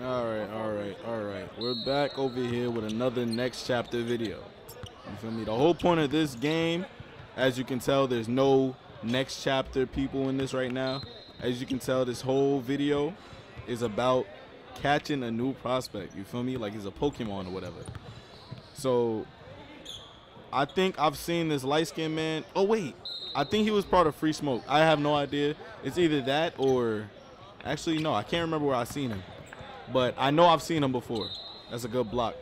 Alright, alright, alright. We're back over here with another next chapter video. You feel me? The whole point of this game, as you can tell, there's no next chapter people in this right now. As you can tell, this whole video is about catching a new prospect. You feel me? Like he's a Pokemon or whatever. So I think I've seen this light skinned man. Oh wait. I think he was part of Free Smoke. I have no idea. It's either that or actually no, I can't remember where I seen him. But I know I've seen him before. That's a good block.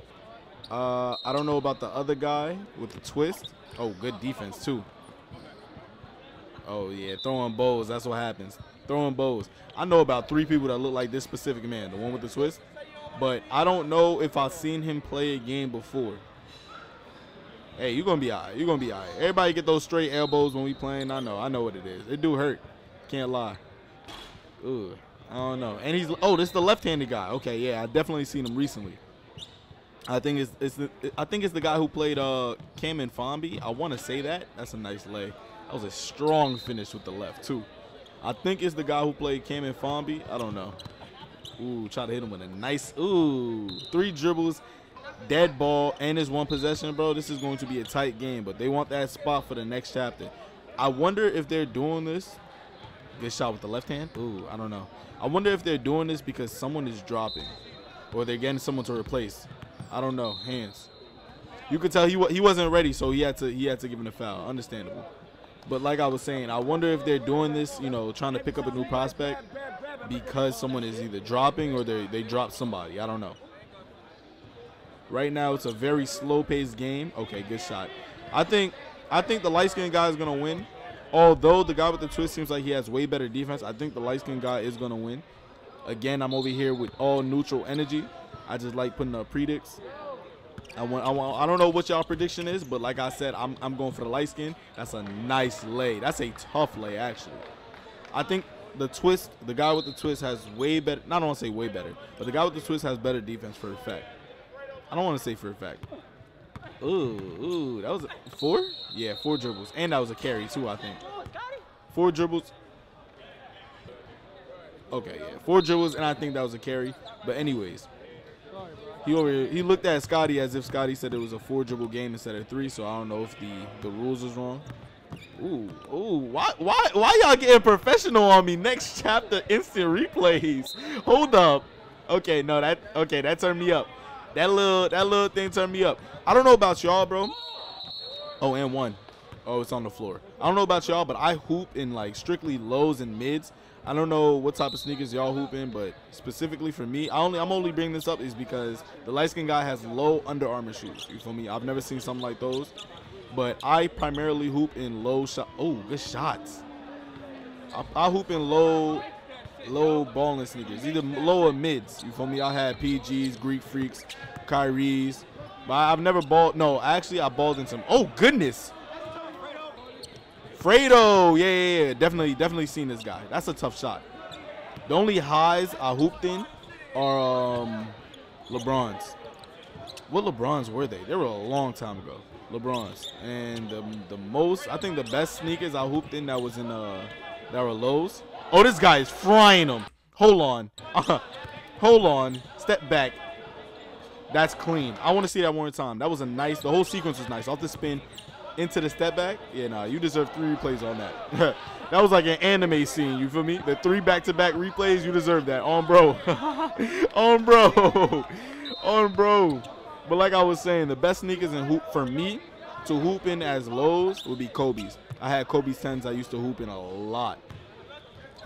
Uh, I don't know about the other guy with the twist. Oh, good defense too. Oh yeah, throwing bows. That's what happens. Throwing bows. I know about three people that look like this specific man, the one with the twist. But I don't know if I've seen him play a game before. Hey, you're gonna be alright. You're gonna be alright. Everybody get those straight elbows when we playing. I know. I know what it is. It do hurt. Can't lie. Ugh. I don't know. And he's oh, this is the left-handed guy. Okay, yeah, I definitely seen him recently. I think it's it's the, I think it's the guy who played uh Cam and Fombi. I want to say that. That's a nice lay. That was a strong finish with the left too. I think it's the guy who played Cam and Fombi. I don't know. Ooh, try to hit him with a nice ooh three dribbles, dead ball, and his one possession, bro. This is going to be a tight game, but they want that spot for the next chapter. I wonder if they're doing this. Good shot with the left hand. Ooh, I don't know. I wonder if they're doing this because someone is dropping, or they're getting someone to replace. I don't know. Hands. You could tell he he wasn't ready, so he had to he had to give him a foul. Understandable. But like I was saying, I wonder if they're doing this, you know, trying to pick up a new prospect because someone is either dropping or they they drop somebody. I don't know. Right now, it's a very slow-paced game. Okay, good shot. I think I think the light-skinned guy is gonna win. Although the guy with the twist seems like he has way better defense, I think the light-skinned guy is gonna win. Again, I'm over here with all neutral energy. I just like putting up predicts. I want, I want, I don't know what y'all prediction is, but like I said, I'm, I'm going for the light skin. That's a nice lay. That's a tough lay, actually. I think the twist, the guy with the twist has way better. Not I don't want to say way better, but the guy with the twist has better defense for a fact. I don't want to say for a fact. Ooh, ooh, that was a, four? Yeah, four dribbles, and that was a carry too. I think four dribbles. Okay, yeah, four dribbles, and I think that was a carry. But anyways, he over here, he looked at Scotty as if Scotty said it was a four dribble game instead of three. So I don't know if the the rules is wrong. Ooh, ooh, why why why y'all getting professional on me? Next chapter, instant replays. Hold up. Okay, no, that okay, that turned me up. That little that little thing turned me up. I don't know about y'all, bro. Oh, and one. Oh, it's on the floor. I don't know about y'all, but I hoop in like strictly lows and mids. I don't know what type of sneakers y'all hoop in, but specifically for me, I only I'm only bringing this up is because the light skin guy has low Under Armour shoes. You feel me? I've never seen something like those. But I primarily hoop in low shot. Oh, good shots. I, I hoop in low, low balling sneakers, either low or mids. You feel me? I had PGs, Greek Freaks, Kyries. But I've never balled. No, actually, I balled in some. Oh goodness. Fredo, yeah, yeah, yeah, definitely, definitely seen this guy. That's a tough shot. The only highs I hooped in are um, LeBrons. What LeBrons were they? They were a long time ago. LeBrons, and the, the most, I think the best sneakers I hooped in that was in uh, that were lows. Oh, this guy is frying them. Hold on, hold on, step back. That's clean. I want to see that one more time. That was a nice. The whole sequence was nice. Off the spin, into the step back. Yeah, nah, you deserve three replays on that. that was like an anime scene. You feel me? The three back-to-back -back replays. You deserve that. On bro. on bro. on bro. But like I was saying, the best sneakers in hoop for me to hoop in as lows would be Kobe's. I had Kobe's 10s I used to hoop in a lot.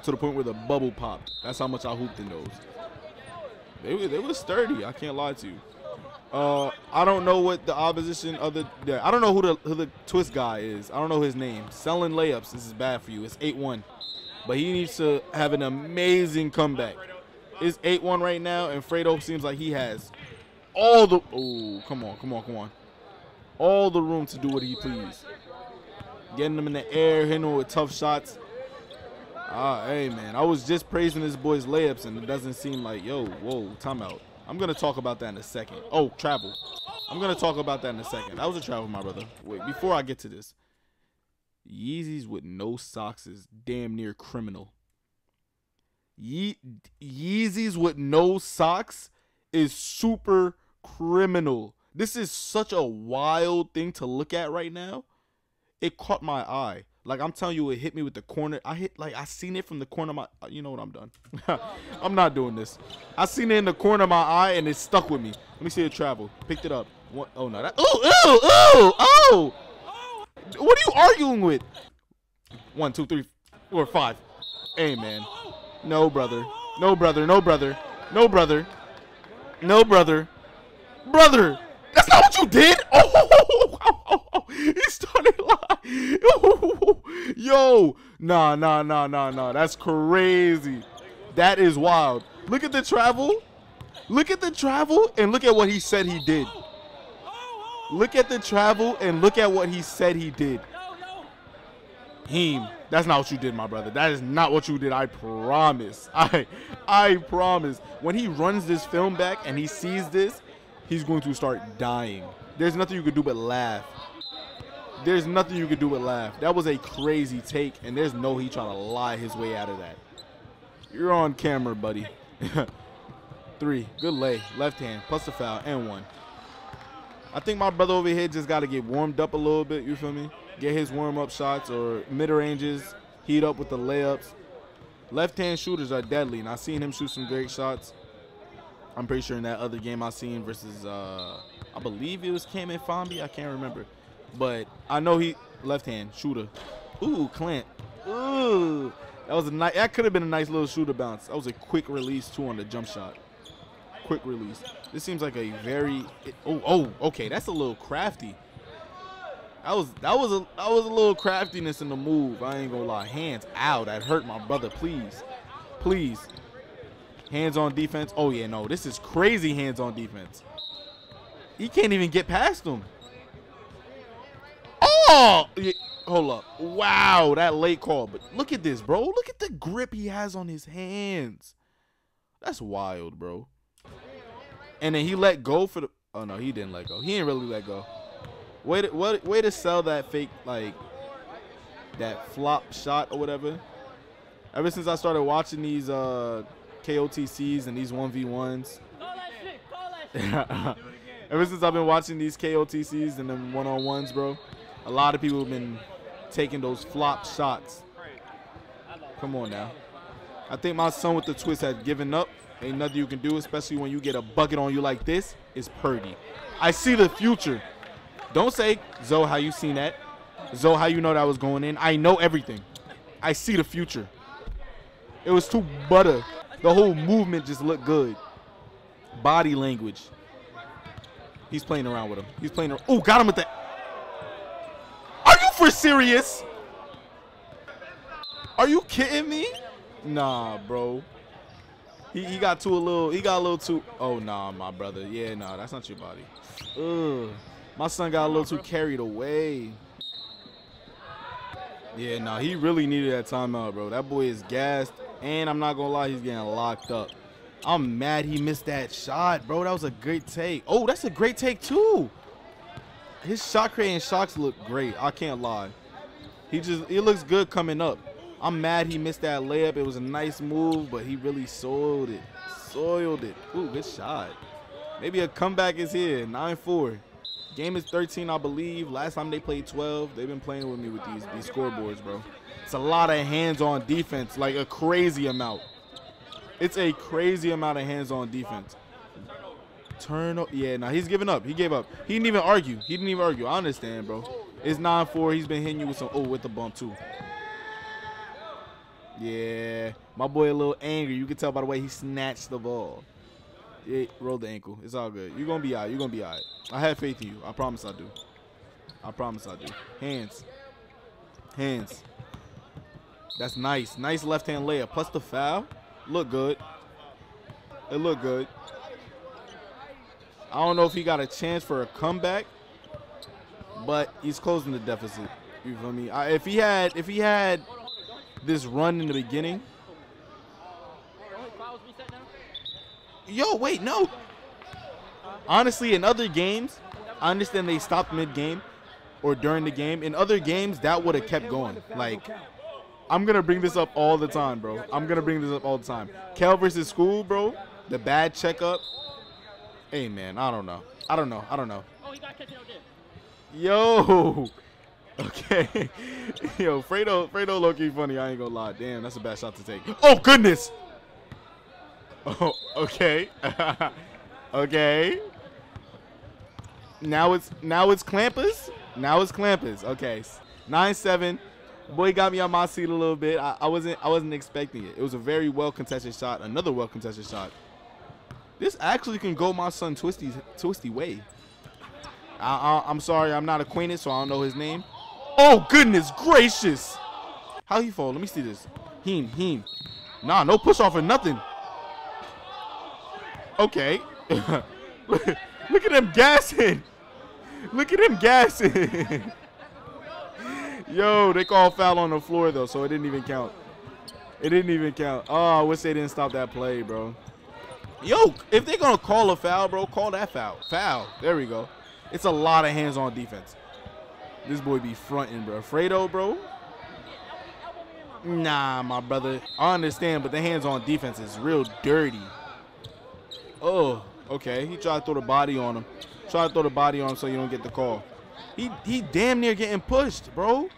To the point where the bubble popped. That's how much I hooped in those. They were, they were sturdy. I can't lie to you. Uh, I don't know what the opposition other. Yeah, I don't know who the who the twist guy is. I don't know his name. Selling layups. This is bad for you. It's eight one, but he needs to have an amazing comeback. It's eight one right now, and Fredo seems like he has all the. Oh, come on, come on, come on. All the room to do what he please. Getting them in the air, hitting them with tough shots. Ah, hey man, I was just praising this boy's layups, and it doesn't seem like yo, whoa, timeout. I'm to talk about that in a second. Oh, travel. I'm to talk about that in a second. That was a travel, my brother. Wait, before I get to this. Yeezys with no socks is damn near criminal. Ye- Yeezys with no socks is super criminal. This is such a wild thing to look at right now. It caught my eye. Like I'm telling you, it hit me with the corner. I hit like I seen it from the corner of my. You know what? I'm done. I'm not doing this. I seen it in the corner of my eye and it stuck with me. Let me see it travel. Picked it up. What? Oh no! That. Oh! Oh! Oh! Oh! What are you arguing with? One, two, three, four, five. Hey. No brother. No brother. No brother. No brother. No brother. Brother. That's not what you did. Oh, oh, oh, oh he started lying. Yo, nah, nah, nah, nah, nah. That's crazy. That is wild. Look at the travel. Look at the travel and look at what he said he did. Look at the travel and look at what he said he did. Heem, that's not what you did, my brother. That is not what you did. I promise. I, I promise. When he runs this film back and he sees this, he's going to start dying. There's nothing you could do but laugh. There's nothing you could do with laugh. That was a crazy take, and there's no he trying to lie his way out of that. You're on camera, buddy. Three. Good lay. Left hand. Plus the foul. And one. I think my brother over here just got to get warmed up a little bit. You feel me? Get his warm-up shots or mid-ranges. Heat up with the layups. Left-hand shooters are deadly, and I've seen him shoot some great shots. I'm pretty sure in that other game I seen versus, uh, I believe it was Cam and Fambi. I can't remember. But I know he left-hand shooter. Ooh, Clint. Ooh. That was a nice. That could have been a nice little shooter bounce. That was a quick release too on the jump shot. Quick release. This seems like a very. oh, oh, okay. That's a little crafty. That was that was a that was a little craftiness in the move. I ain't gonna lie. Hands out. That hurt my brother. Please, please. Hands on defense. Oh yeah, no. This is crazy. Hands on defense. He can't even get past him. Oh, yeah, hold up. Wow, that late call. But look at this, bro. Look at the grip he has on his hands. That's wild, bro. And then he let go for the. Oh no, he didn't let go. He didn't really let go. Way to what way to sell that fake like that flop shot or whatever. Ever since I started watching these uh KOTCs and these 1v1s. Ever since I've been watching these KOTCs and them one-on-ones, bro, a lot of people have been taking those flop shots. Come on now. I think my son with the twist has given up. Ain't nothing you can do, especially when you get a bucket on you like this. It's Purdy. I see the future. Don't say, Zoe, how you seen that? Zoe, how you know that was going in? I know everything. I see the future. It was too butter. The whole movement just looked good. Body language. He's playing around with him. He's playing. Around. Oh, got him with that. For serious? Are you kidding me? Nah, bro. He, he got too a little. He got a little too. Oh nah, my brother. Yeah, nah, that's not your body. Ugh. My son got a little too carried away. Yeah, nah, he really needed that timeout, bro. That boy is gassed, and I'm not gonna lie, he's getting locked up. I'm mad he missed that shot, bro. That was a great take. Oh, that's a great take too. His shot creating shots look great. I can't lie. He just he looks good coming up. I'm mad he missed that layup. It was a nice move, but he really soiled it. Soiled it. Ooh, good shot. Maybe a comeback is here. 9-4. Game is 13, I believe. Last time they played 12. They've been playing with me with these, these scoreboards, bro. It's a lot of hands-on defense, like a crazy amount. It's a crazy amount of hands-on defense. Turn. Yeah, now nah, he's giving up. He gave up. He didn't even argue. He didn't even argue. I understand, bro. It's 9-4. He's been hitting you with some, oh, with the bump, too. Yeah, my boy a little angry. You can tell by the way he snatched the ball. Yeah, rolled the ankle. It's all good. You're gonna be alright. You're gonna be alright. I have faith in you. I promise I do. I promise I do. Hands. Hands. That's nice. Nice left hand layup. Plus the foul. Look good. It looked good. I don't know if he got a chance for a comeback, but he's closing the deficit. You feel me? I, if he had, if he had this run in the beginning. Yo, wait, no. Honestly, in other games, I understand they stopped mid-game, or during the game. In other games, that would have kept going. Like, I'm gonna bring this up all the time, bro. I'm gonna bring this up all the time. Cal versus school, bro. The bad checkup. Hey man, I don't know. I don't know. I don't know. Oh, he got catch it out there. Yo. Okay. Yo, Fredo, Fredo low key funny. I ain't gonna lie. Damn, that's a bad shot to take. Oh goodness. Oh, okay. okay. Now it's now it's Clampers. Now it's Clampers. Okay. Nine seven. Boy got me on my seat a little bit. I, I wasn't I wasn't expecting it. It was a very well contested shot. Another well contested shot. This actually can go my son Twisty's Twisty way. I, I, I'm sorry, I'm not acquainted, so I don't know his name. Oh goodness gracious! How he fall? Let me see this. Heem, Heem. Nah, no push off or nothing. Okay. look, look at him gassing. Look at him gassing. Yo, they called foul on the floor though, so it didn't even count. It didn't even count. Oh, I wish they didn't stop that play, bro. Yo, if they're gonna call a foul, bro, call that foul. Foul. There we go. It's a lot of hands-on defense. This boy be fronting, bro. Fredo, bro. Nah, my brother. I understand, but the hands-on defense is real dirty. Oh, okay. He tried to throw the body on him. Try to throw the body on him so you don't get the call. He he damn near getting pushed, bro.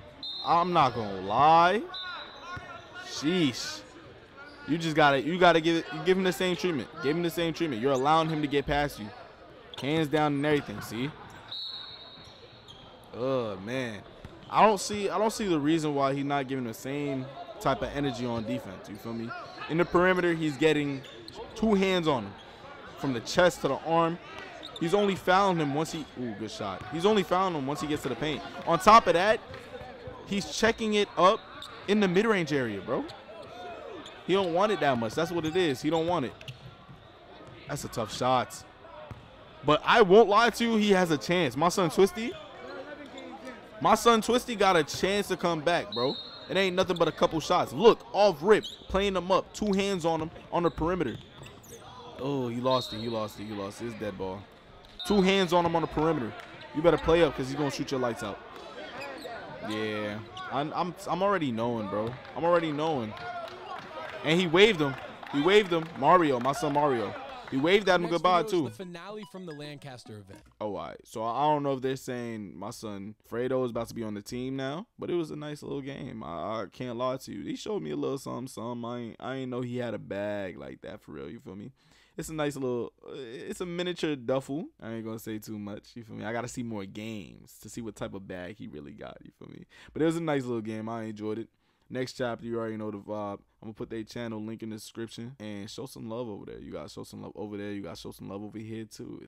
I'm not gonna lie. Sheesh. You just gotta you gotta give it give him the same treatment. Give him the same treatment. You're allowing him to get past you. Hands down and everything, see? Oh man. I don't see I don't see the reason why he's not giving the same type of energy on defense. You feel me? In the perimeter, he's getting two hands on him. From the chest to the arm. He's only found him once he ooh, good shot. He's only found him once he gets to the paint. On top of that, he's checking it up in the mid-range area, bro. He don't want it that much. That's what it is. He don't want it. That's a tough shot. But I won't lie to you, he has a chance. My son Twisty, my son Twisty got a chance to come back, bro. It ain't nothing but a couple shots. Look, off rip, playing them up. Two hands on him on the perimeter. Oh, you lost it. You lost it. You lost it. It's dead ball. Two hands on him on the perimeter. You better play up because he's to shoot your lights out. Yeah. I'm, I'm, I'm already knowing, bro. I'm already knowing. And he waved him. He waved him. Mario, my son Mario. He waved at him goodbye, too. The finale from the Lancaster event. Oh, all right. So I don't know if they're saying my son Fredo is about to be on the team now, but it was a nice little game. I, I can't lie to you. He showed me a little something, something. I ain't, I ain't know he had a bag like that for real. You feel me? It's a nice little, uh, it's a miniature duffel. I ain't gonna say too much. You feel me? I gotta see more games to see what type of bag he really got. You feel me? But it was a nice little game. I enjoyed it. Next chapter, you already know the vibe. I'm gonna put their channel link in the description and show some love over there. You guys show some love over there. You guys show some love over here too.